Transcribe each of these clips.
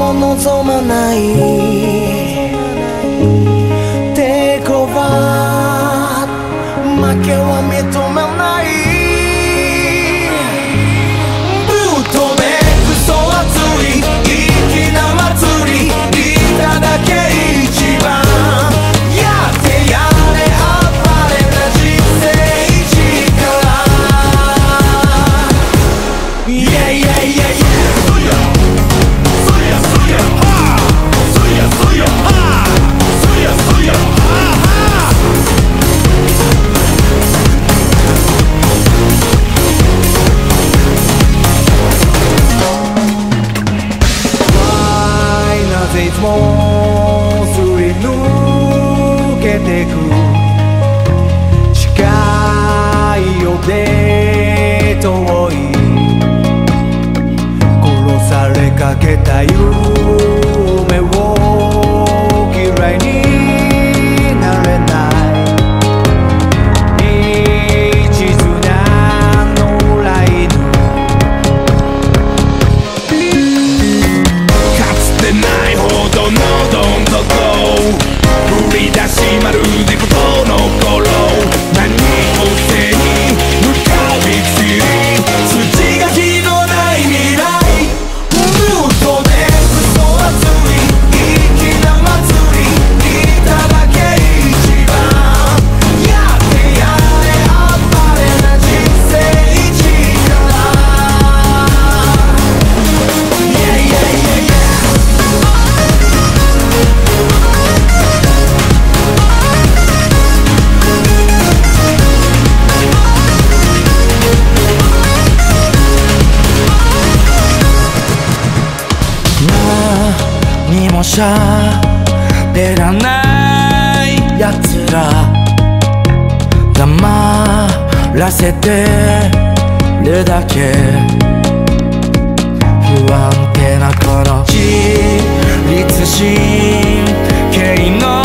も望まないいつもすり抜けてく近いよで遠い殺されかけた夢をにもしゃべらない奴ら黙らせてるだけ。不安定なこの自立神経の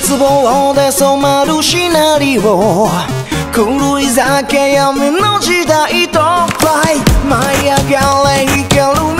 絶望で染まるシナリオ。狂い酒闇の時代と深舞い上がれ光る